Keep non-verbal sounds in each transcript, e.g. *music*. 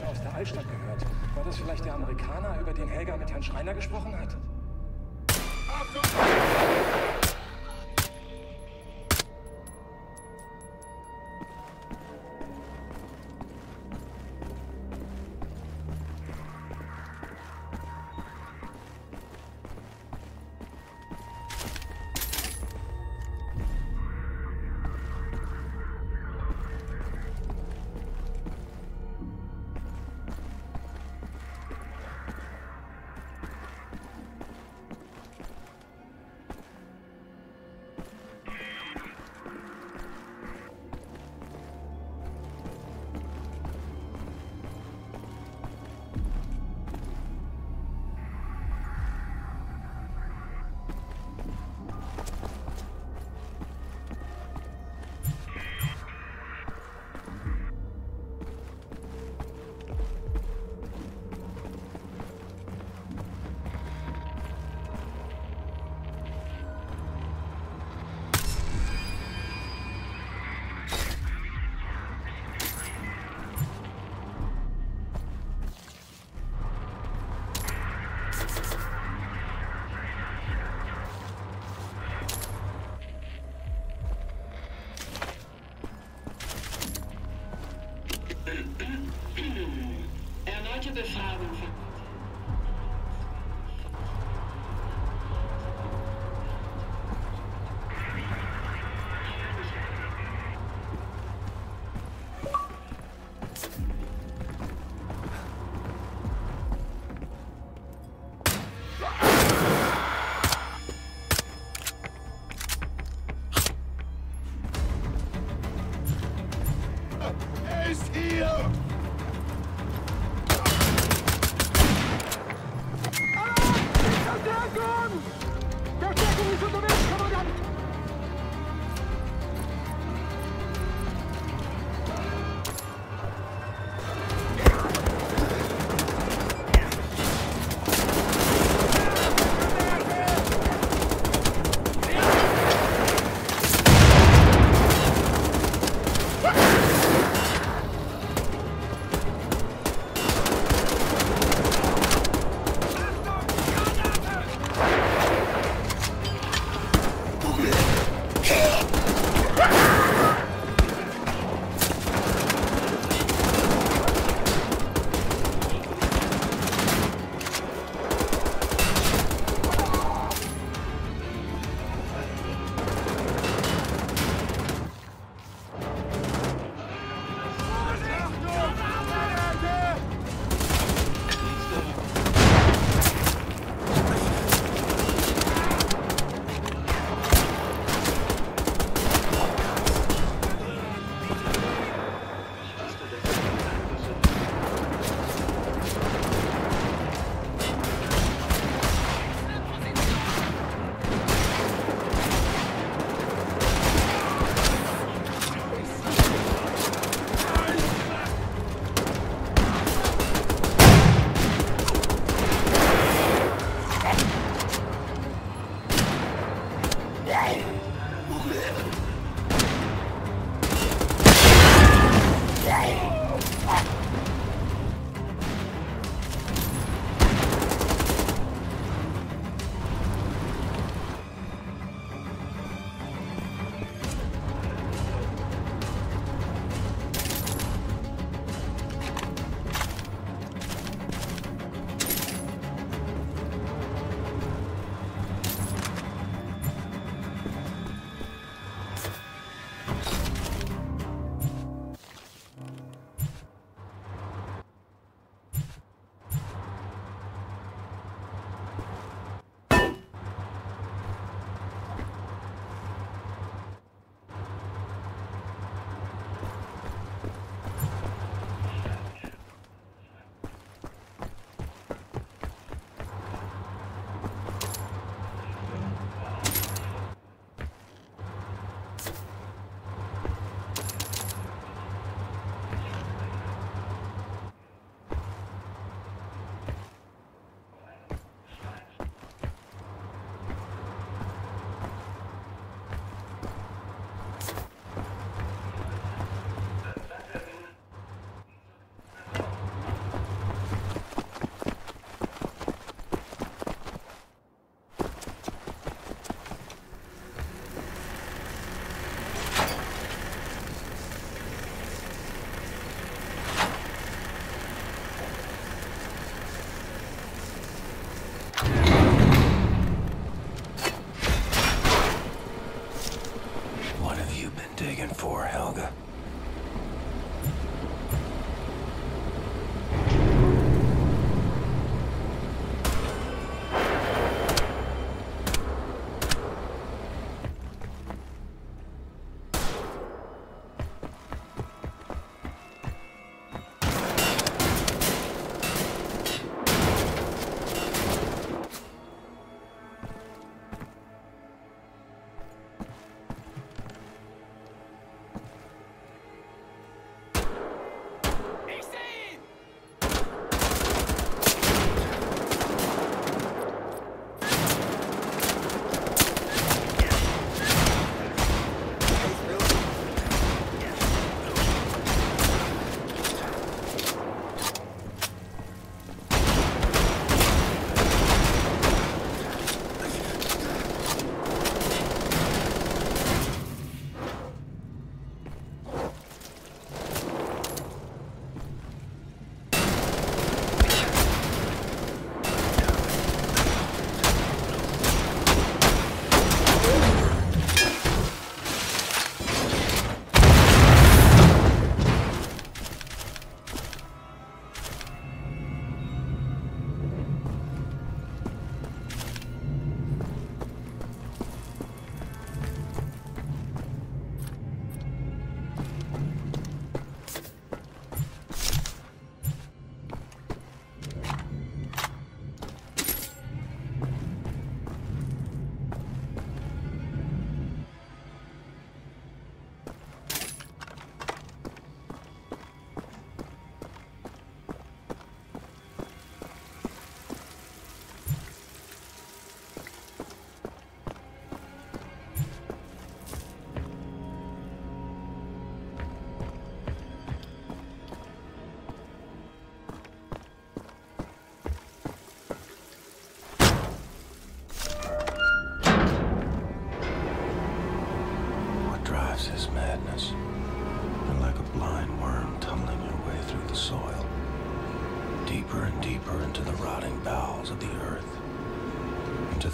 Geräusche aus der Altstadt gehört. War das vielleicht der Amerikaner, über den Helga mit Herrn Schreiner gesprochen hat?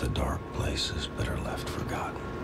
The dark places better left forgotten.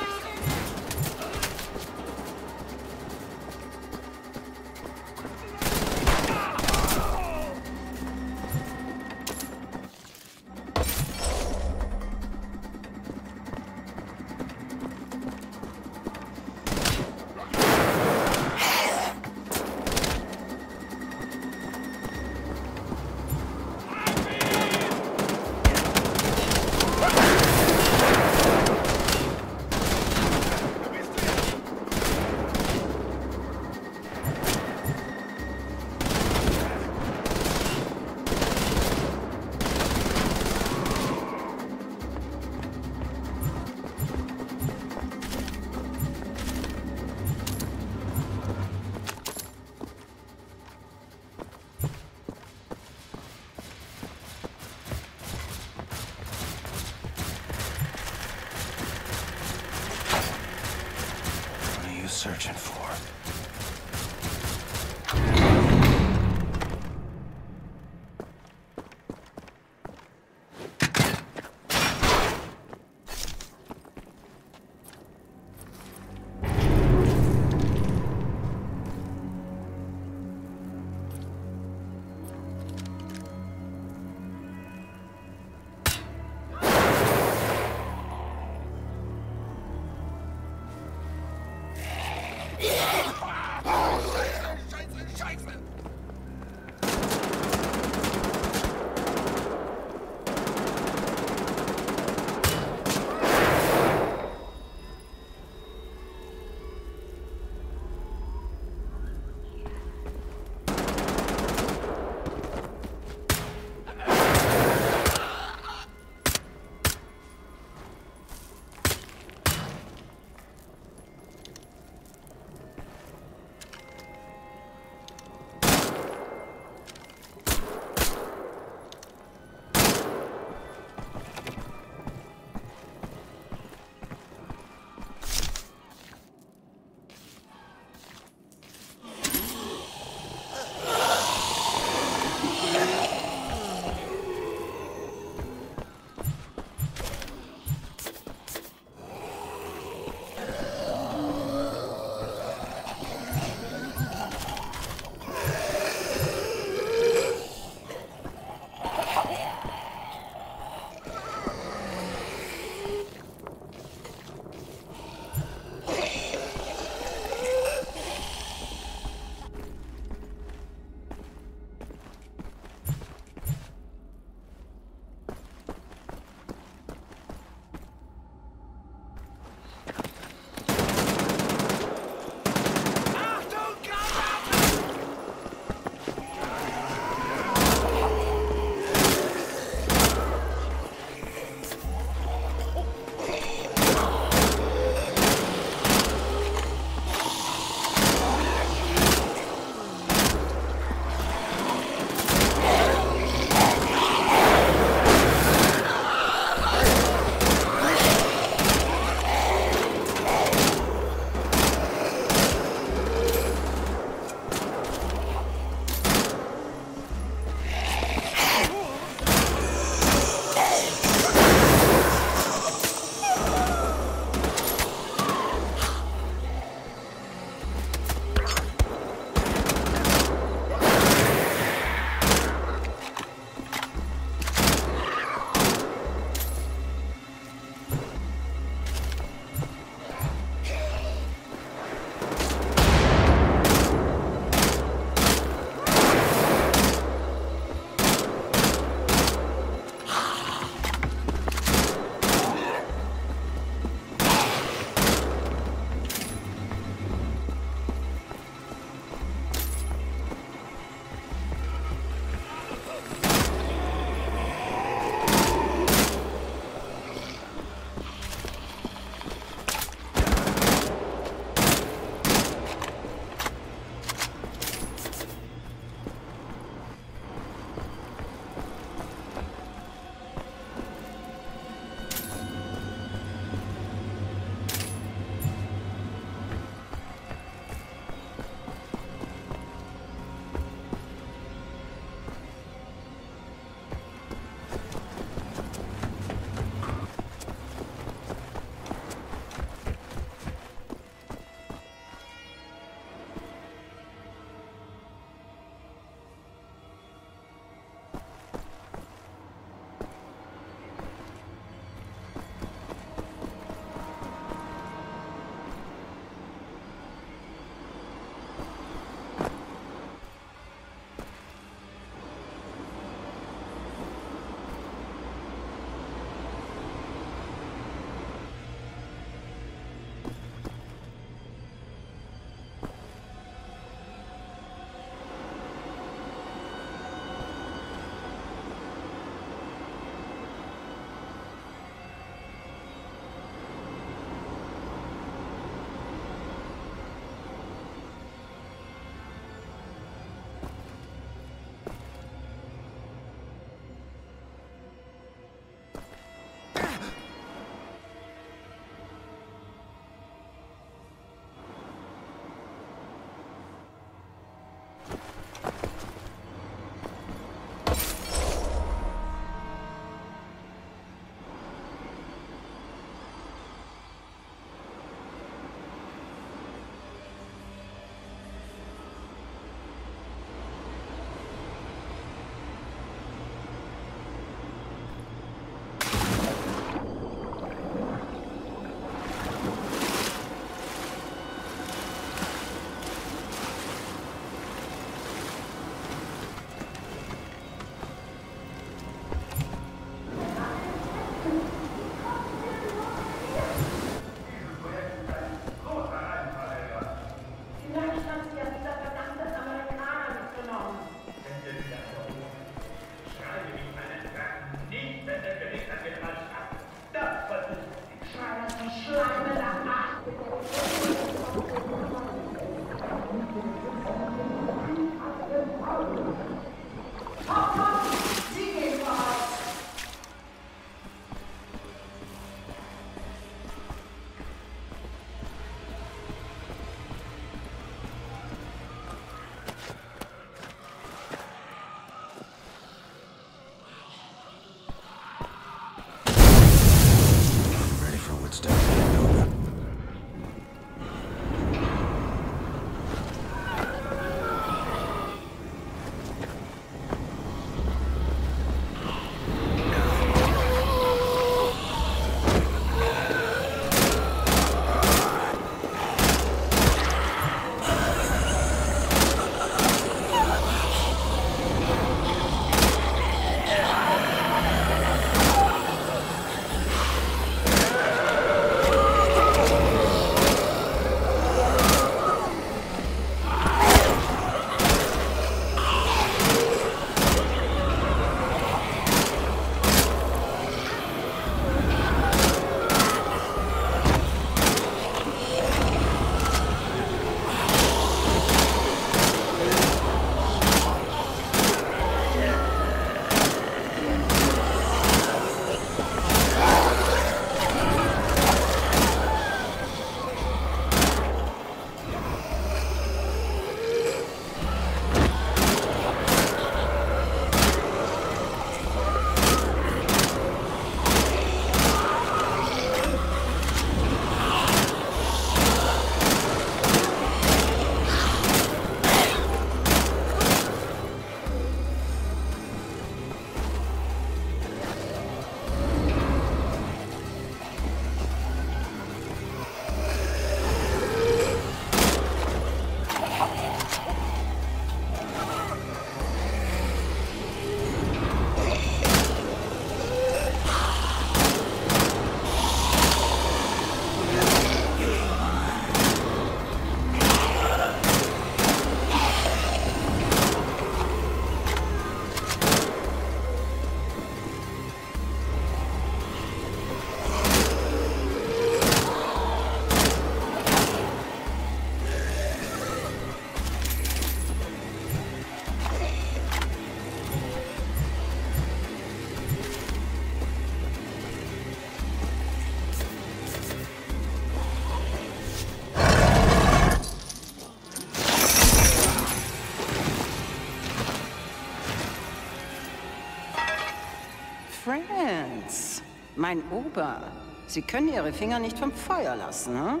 Mein Ober, Sie können Ihre Finger nicht vom Feuer lassen, hm?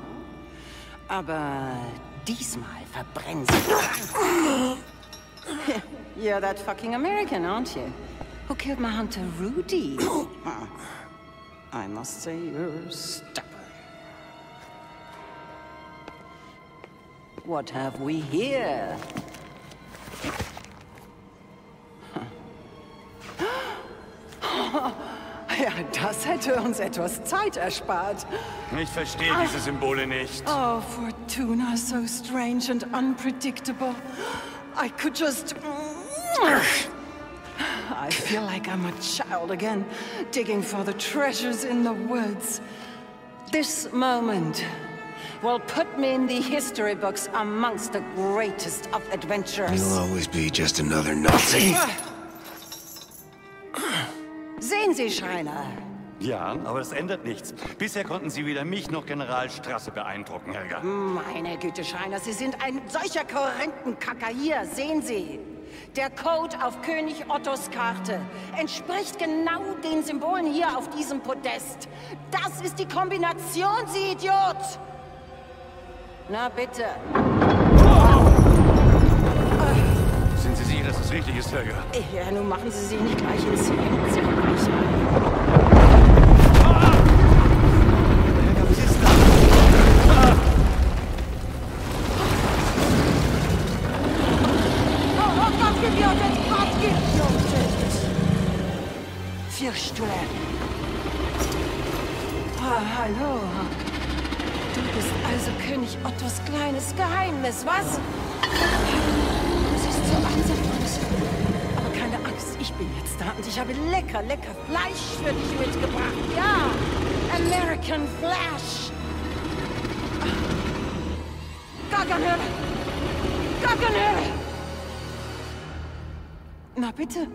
Aber diesmal verbrennen Sie. *laughs* You're that fucking American, aren't you? Who killed my hunter Rudy? I must say you're stubborn. What have we here? Das hätte uns etwas Zeit erspart. Ich verstehe diese ah. Symbole nicht. Oh, Fortuna, so strange and unpredictable. I could just... I feel like I'm a child again, digging for the treasures in the woods. This moment will put me in the history books amongst the greatest of adventurers. You'll always be just another Nazi. Ah. Sehen Sie, Schreiner. Ja, aber das ändert nichts. Bisher konnten Sie weder mich noch General Strasse beeindrucken, Helga. Meine Güte, Schreiner, Sie sind ein solcher Korrentenkacker. Hier, sehen Sie. Der Code auf König Ottos Karte entspricht genau den Symbolen hier auf diesem Podest. Das ist die Kombination, Sie Idiot! Na bitte. Sind Sie sicher, dass das richtig ist, Helga? Ja, nun machen Sie sich nicht gleich ins Hemd. König Ottos kleines Geheimnis, was? Du siehst so aus. Aber keine Angst, ich bin jetzt da und ich habe lecker, lecker Fleisch für dich mitgebracht. Ja, American Flash. Gargamel! Gargamel! Na bitte.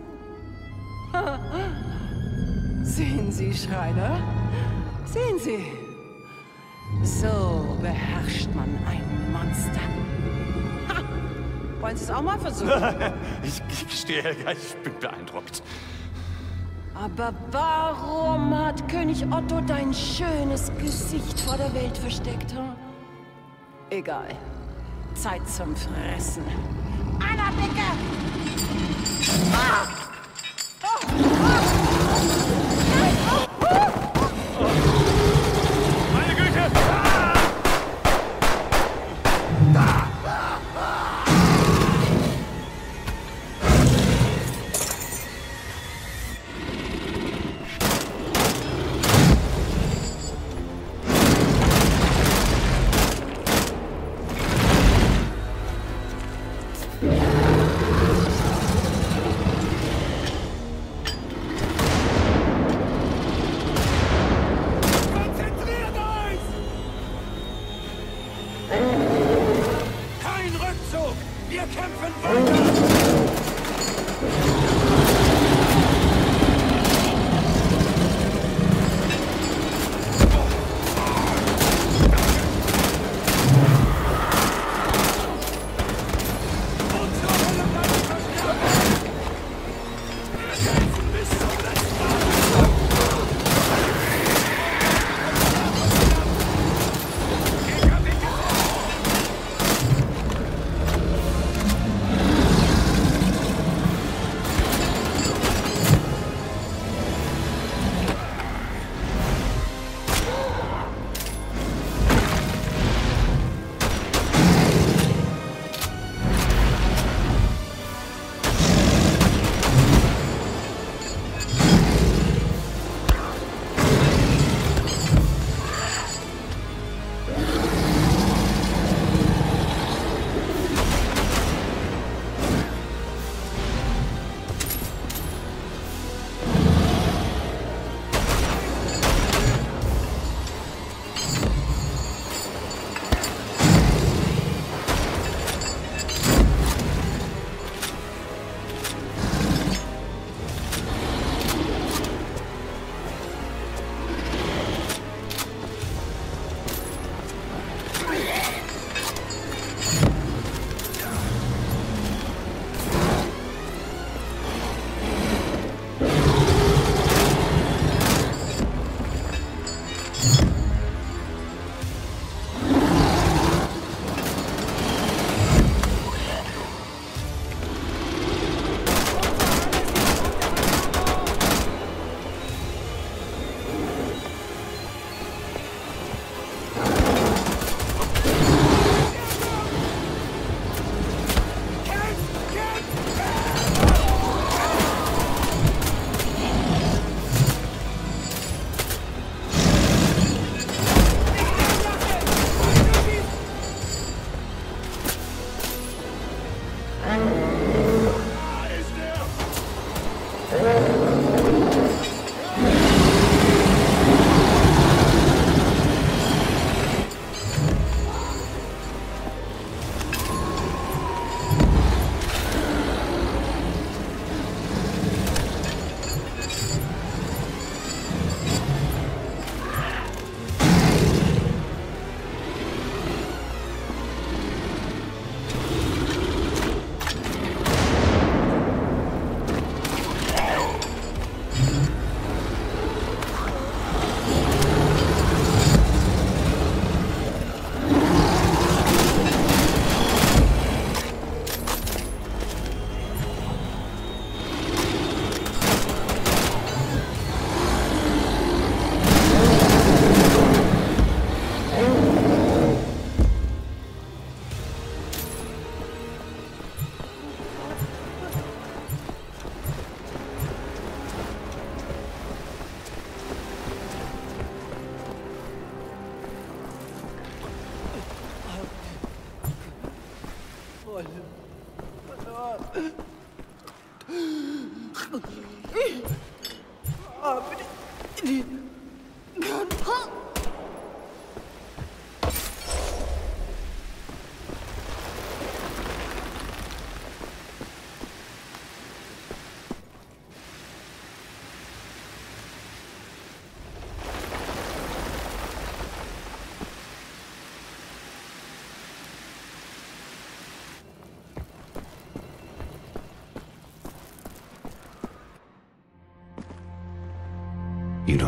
*laughs* Sehen Sie, Schreiner? Sehen Sie? So beherrscht man ein Monster. Ha! Wollen Sie es auch mal versuchen? *laughs* Ich, ich gestehe, ich bin beeindruckt. Aber warum hat König Otto dein schönes Gesicht vor der Welt versteckt? Hm? Egal. Zeit zum Fressen. Anna, Blicke! Ah! Oh!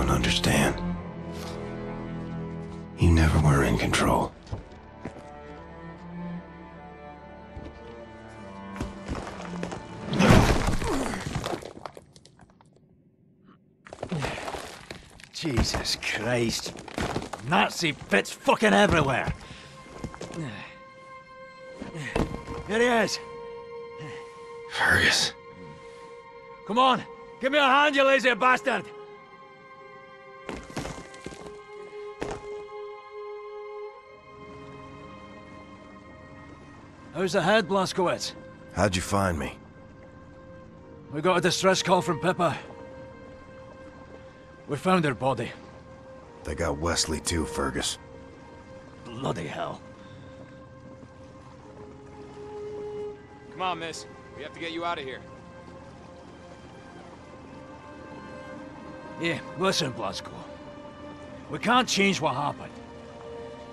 Don't understand. You never were in control. Jesus Christ. Nazi bits fucking everywhere. Here he is. Fergus. Come on, give me a hand, you lazy bastard. How's the head, Blazkowicz? How'd you find me? We got a distress call from Pippa. We found her body. They got Wesley too, Fergus. Bloody hell. Come on, miss. We have to get you out of here. Yeah, listen, Blazko. We can't change what happened.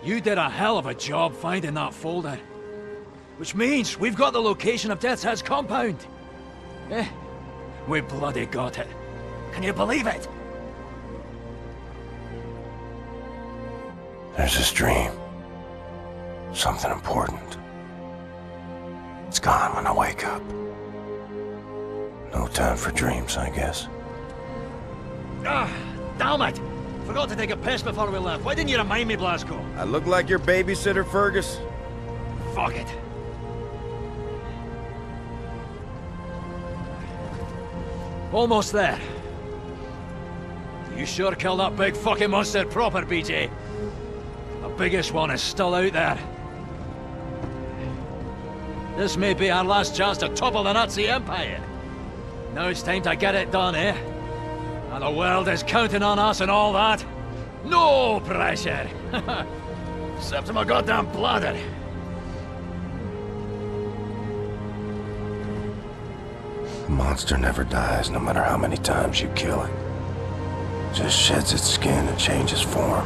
You did a hell of a job finding that folder. Which means we've got the location of Death's Head's compound. Eh? We bloody got it. Can you believe it? There's this dream. Something important. It's gone when I wake up. No time for dreams, I guess. Ah, damn it! Forgot to take a piss before we left. Why didn't you remind me, Blazko? I look like your babysitter, Fergus? Fuck it. Almost there. You sure killed that big fucking monster proper, BJ. The biggest one is still out there. This may be our last chance to topple the Nazi Empire. Now it's time to get it done, eh? And the world is counting on us and all that. No pressure! *laughs* Except my goddamn bladder. The monster never dies, no matter how many times you kill it. Just sheds its skin and changes form.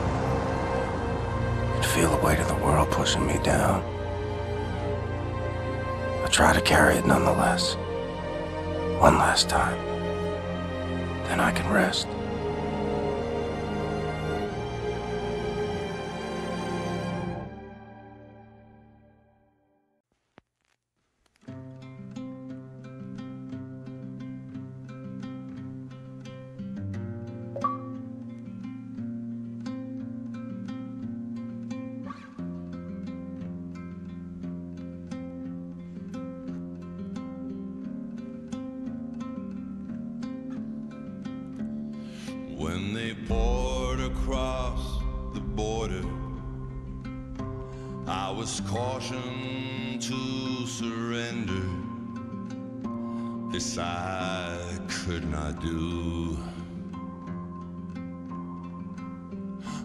Could feel the weight of the world pushing me down. I try to carry it nonetheless. One last time. Then I can rest. Was cautioned to surrender. This I could not do.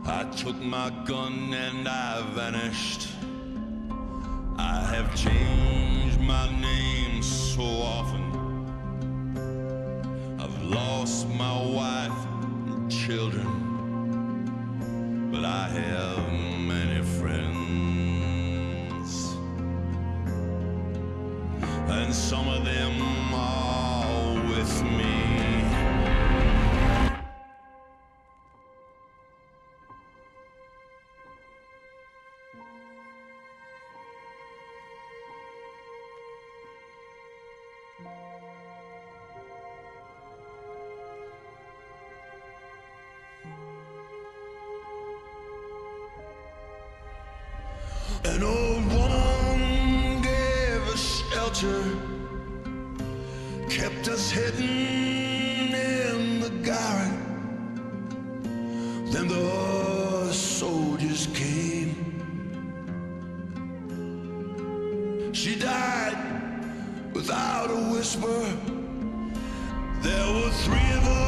I took my gun and I vanished. I have changed my name so often. I've lost my wife and children, but I have some of them are with me. Then the soldiers came. She died without a whisper. There were three of us